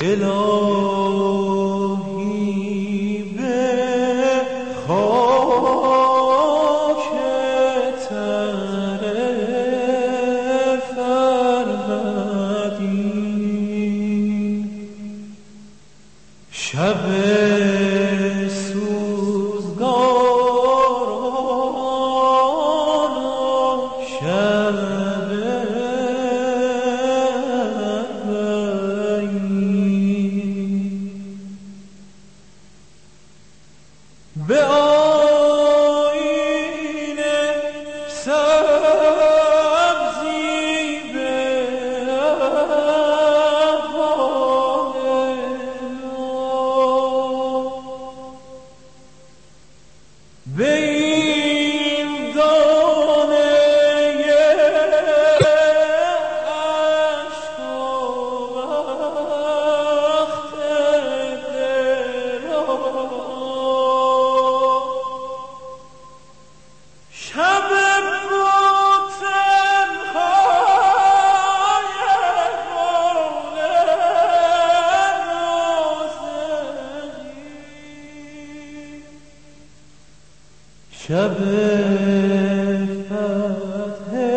الهی به خاک به آین سبزی شب فتح